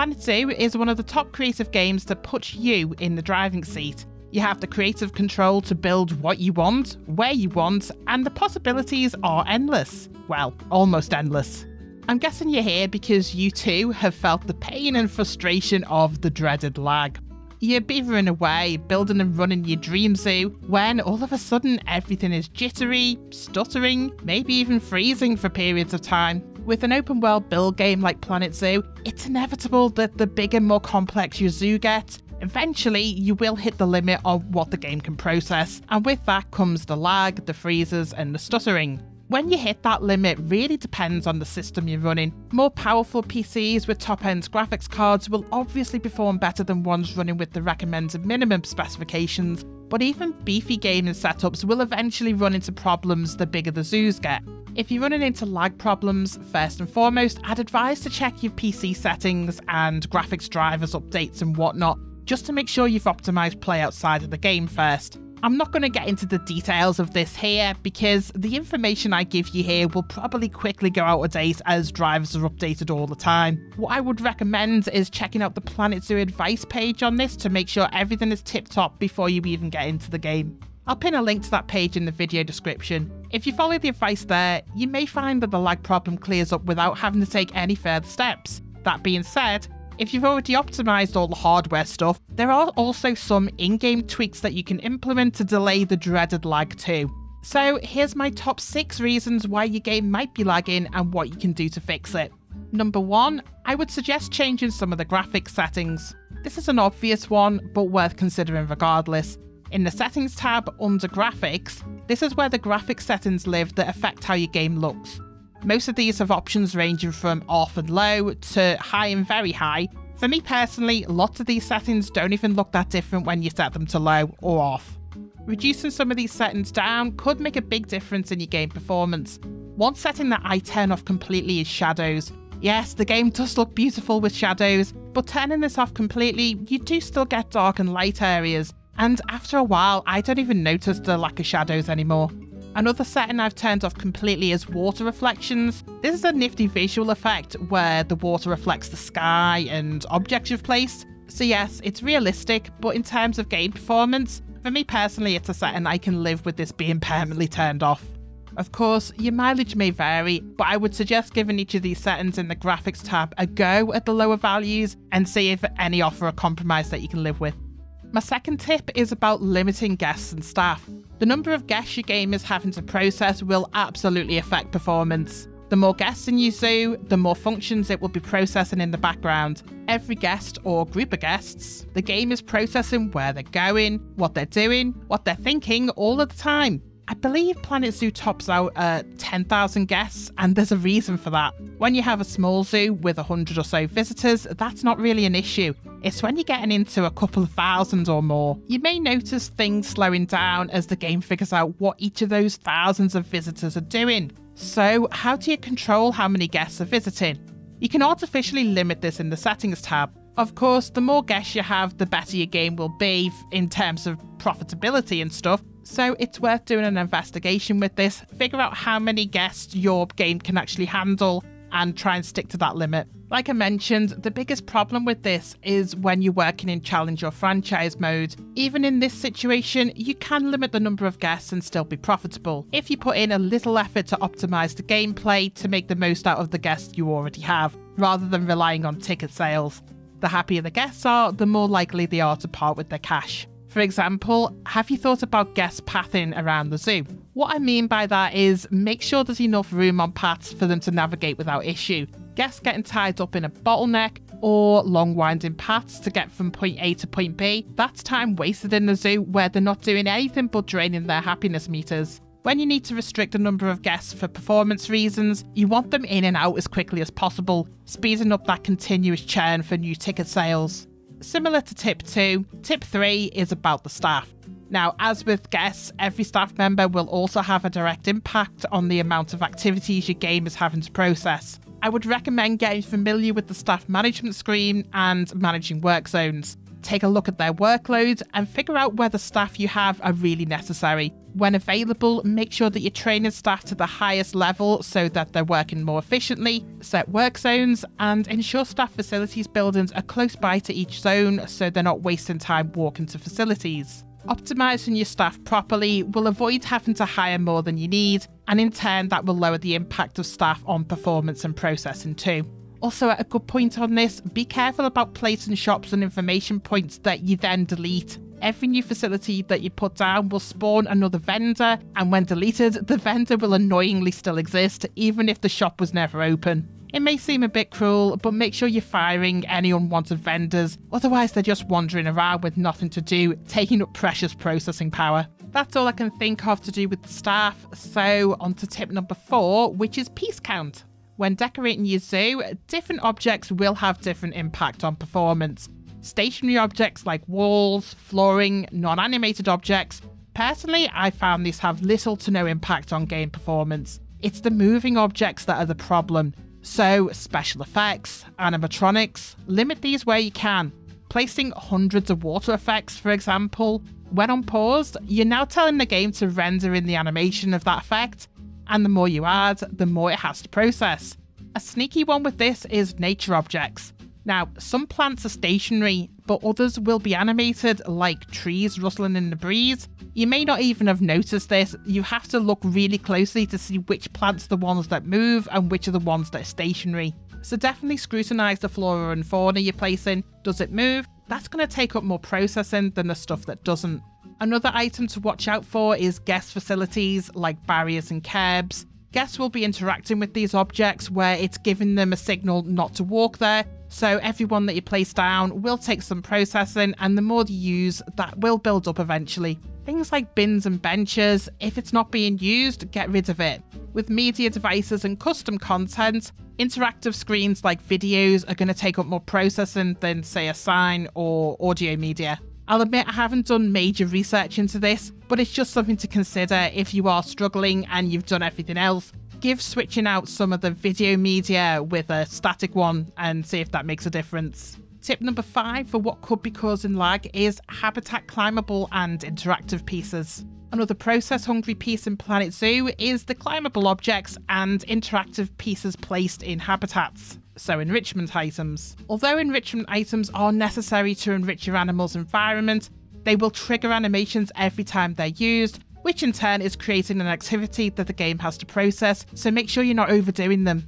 Planet Zoo is one of the top creative games to put you in the driving seat. You have the creative control to build what you want, where you want, and the possibilities are endless. Well, almost endless. I'm guessing you're here because you too have felt the pain and frustration of the dreaded lag. You're beavering away, building and running your dream zoo, when all of a sudden everything is jittery, stuttering, maybe even freezing for periods of time. With an open world build game like Planet Zoo, it's inevitable that the bigger, more complex your zoo gets, Eventually, you will hit the limit of what the game can process, and with that comes the lag, the freezes, and the stuttering. When you hit that limit really depends on the system you're running. More powerful PCs with top end graphics cards will obviously perform better than ones running with the recommended minimum specifications, but even beefy gaming setups will eventually run into problems the bigger the zoos get. If you're running into lag problems, first and foremost, I'd advise to check your PC settings and graphics drivers updates and whatnot just to make sure you've optimized play outside of the game first. I'm not going to get into the details of this here because the information I give you here will probably quickly go out of date as drivers are updated all the time. What I would recommend is checking out the Planet Zoo advice page on this to make sure everything is tip top before you even get into the game. I'll pin a link to that page in the video description. If you follow the advice there, you may find that the lag problem clears up without having to take any further steps. That being said, if you've already optimized all the hardware stuff, there are also some in game tweaks that you can implement to delay the dreaded lag too. So, here's my top 6 reasons why your game might be lagging and what you can do to fix it. Number 1, I would suggest changing some of the graphics settings. This is an obvious one, but worth considering regardless. In the Settings tab under Graphics, this is where the graphics settings live that affect how your game looks. Most of these have options ranging from off and low to high and very high. For me personally, lots of these settings don't even look that different when you set them to low or off. Reducing some of these settings down could make a big difference in your game performance. One setting that I turn off completely is shadows. Yes, the game does look beautiful with shadows, but turning this off completely, you do still get dark and light areas, and after a while, I don't even notice the lack of shadows anymore. Another setting I've turned off completely is water reflections. This is a nifty visual effect where the water reflects the sky and objects you've placed. So yes, it's realistic, but in terms of game performance, for me personally it's a setting I can live with this being permanently turned off. Of course, your mileage may vary, but I would suggest giving each of these settings in the graphics tab a go at the lower values and see if any offer a compromise that you can live with. My second tip is about limiting guests and staff. The number of guests your game is having to process will absolutely affect performance. The more guests in your zoo, the more functions it will be processing in the background. Every guest or group of guests, the game is processing where they're going, what they're doing, what they're thinking all of the time. I believe Planet Zoo tops out at 10,000 guests, and there's a reason for that. When you have a small zoo with 100 or so visitors, that's not really an issue. It's when you're getting into a couple of thousand or more. You may notice things slowing down as the game figures out what each of those thousands of visitors are doing. So, how do you control how many guests are visiting? You can artificially limit this in the settings tab. Of course, the more guests you have, the better your game will be in terms of profitability and stuff, so it's worth doing an investigation with this, figure out how many guests your game can actually handle, and try and stick to that limit. Like I mentioned, the biggest problem with this is when you're working in challenge or franchise mode. Even in this situation, you can limit the number of guests and still be profitable if you put in a little effort to optimize the gameplay to make the most out of the guests you already have, rather than relying on ticket sales. The happier the guests are, the more likely they are to part with their cash. For example, have you thought about guest pathing around the zoo? What I mean by that is make sure there's enough room on paths for them to navigate without issue. Guests getting tied up in a bottleneck or long winding paths to get from point A to point B, that's time wasted in the zoo where they're not doing anything but draining their happiness meters. When you need to restrict the number of guests for performance reasons, you want them in and out as quickly as possible, speeding up that continuous churn for new ticket sales. Similar to tip 2, tip 3 is about the staff. Now, as with guests, every staff member will also have a direct impact on the amount of activities your game is having to process. I would recommend getting familiar with the staff management screen and managing work zones. Take a look at their workload and figure out whether staff you have are really necessary. When available, make sure that you're training staff to the highest level so that they're working more efficiently, set work zones, and ensure staff facilities buildings are close by to each zone so they're not wasting time walking to facilities. Optimizing your staff properly will avoid having to hire more than you need, and in turn, that will lower the impact of staff on performance and processing too. Also, at a good point on this be careful about placing shops and information points that you then delete. Every new facility that you put down will spawn another vendor, and when deleted, the vendor will annoyingly still exist, even if the shop was never open. It may seem a bit cruel, but make sure you're firing any unwanted vendors, otherwise, they're just wandering around with nothing to do, taking up precious processing power. That's all I can think of to do with staff, so on to tip number four, which is piece count. When decorating your zoo, different objects will have different impact on performance. Stationary objects like walls, flooring, non animated objects. Personally, I found these have little to no impact on game performance. It's the moving objects that are the problem. So, special effects, animatronics, limit these where you can. Placing hundreds of water effects, for example, when unpaused, you're now telling the game to render in the animation of that effect, and the more you add, the more it has to process. A sneaky one with this is nature objects. Now, some plants are stationary, but others will be animated, like trees rustling in the breeze. You may not even have noticed this, you have to look really closely to see which plants are the ones that move and which are the ones that are stationary. So definitely scrutinise the flora and fauna you're placing. Does it move? That's going to take up more processing than the stuff that doesn't. Another item to watch out for is guest facilities like barriers and curbs. Guests will be interacting with these objects where it's giving them a signal not to walk there. So everyone that you place down will take some processing, and the more you use, that will build up eventually. Things like bins and benches, if it's not being used, get rid of it. With media devices and custom content, interactive screens like videos are going to take up more processing than, say, a sign or audio media. I'll admit I haven't done major research into this, but it's just something to consider if you are struggling and you've done everything else. Give switching out some of the video media with a static one and see if that makes a difference. Tip number five for what could be causing lag is habitat climbable and interactive pieces. Another process hungry piece in Planet Zoo is the climbable objects and interactive pieces placed in habitats so enrichment items. Although enrichment items are necessary to enrich your animal's environment, they will trigger animations every time they're used, which in turn is creating an activity that the game has to process, so make sure you're not overdoing them.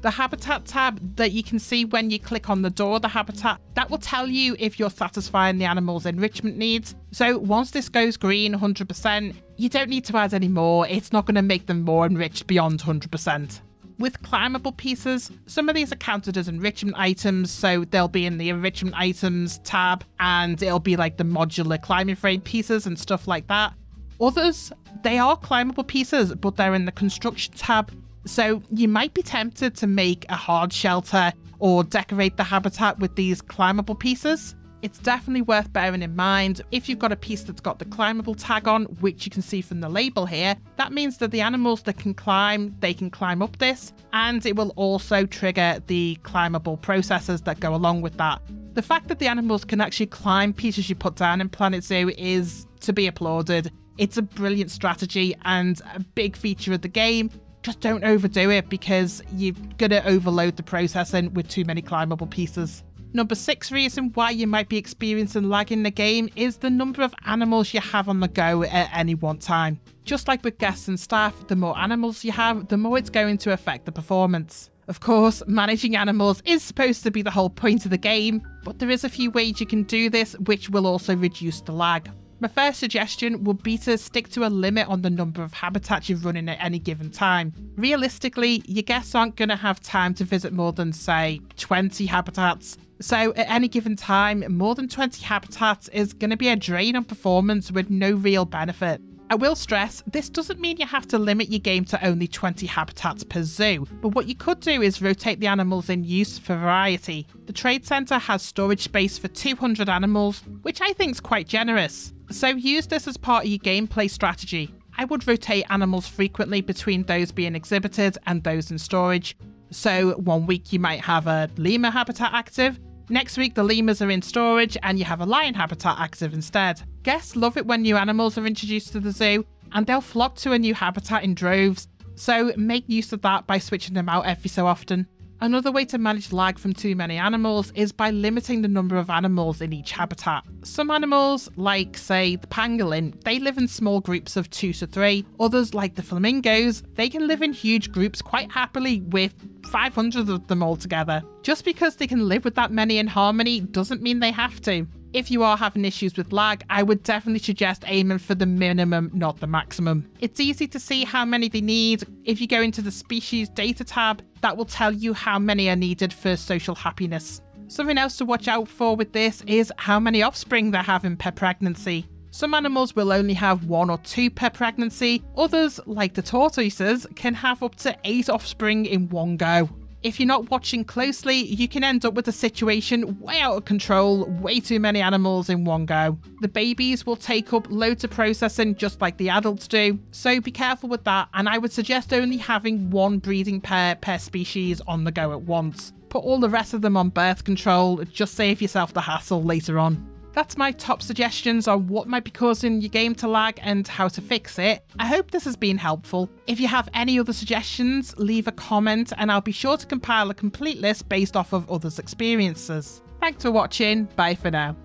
The habitat tab that you can see when you click on the door of the habitat, that will tell you if you're satisfying the animal's enrichment needs. So once this goes green 100%, you don't need to add any more, it's not going to make them more enriched beyond 100%. With climbable pieces, some of these are counted as enrichment items, so they'll be in the enrichment items tab, and it'll be like the modular climbing frame pieces and stuff like that. Others, they are climbable pieces, but they're in the construction tab, so you might be tempted to make a hard shelter or decorate the habitat with these climbable pieces. It's definitely worth bearing in mind if you've got a piece that's got the climbable tag on, which you can see from the label here, that means that the animals that can climb, they can climb up this, and it will also trigger the climbable processes that go along with that. The fact that the animals can actually climb pieces you put down in Planet Zoo is to be applauded. It's a brilliant strategy and a big feature of the game. Just don't overdo it because you're going to overload the processing with too many climbable pieces. Number six reason why you might be experiencing lag in the game is the number of animals you have on the go at any one time. Just like with guests and staff, the more animals you have, the more it's going to affect the performance. Of course, managing animals is supposed to be the whole point of the game, but there is a few ways you can do this which will also reduce the lag. My first suggestion would be to stick to a limit on the number of habitats you're running at any given time. Realistically, your guests aren't going to have time to visit more than, say, 20 habitats, so, at any given time, more than 20 habitats is going to be a drain on performance with no real benefit. I will stress, this doesn't mean you have to limit your game to only 20 habitats per zoo, but what you could do is rotate the animals in use for variety. The Trade Centre has storage space for 200 animals, which I think is quite generous. So use this as part of your gameplay strategy. I would rotate animals frequently between those being exhibited and those in storage. So one week you might have a lemur habitat active, Next week, the lemurs are in storage and you have a lion habitat active instead. Guests love it when new animals are introduced to the zoo. and they'll flock to a new habitat in droves, so make use of that by switching them out every so often. Another way to manage lag from too many animals is by limiting the number of animals in each habitat. Some animals, like say the pangolin, they live in small groups of two to three. Others, like the flamingos, they can live in huge groups quite happily with 500 of them all together. Just because they can live with that many in harmony doesn't mean they have to if you are having issues with lag, I would definitely suggest aiming for the minimum, not the maximum. It's easy to see how many they need. If you go into the species data tab, that will tell you how many are needed for social happiness. Something else to watch out for with this is how many offspring they have in per pregnancy. Some animals will only have one or two per pregnancy, others, like the tortoises, can have up to eight offspring in one go. If you're not watching closely, you can end up with a situation way out of control, way too many animals in one go. The babies will take up loads of processing just like the adults do, so be careful with that, and I would suggest only having one breeding pair per species on the go at once. Put all the rest of them on birth control, just save yourself the hassle later on. That's my top suggestions on what might be causing your game to lag and how to fix it. I hope this has been helpful. If you have any other suggestions, leave a comment and I'll be sure to compile a complete list based off of others' experiences. Thanks for watching, bye for now.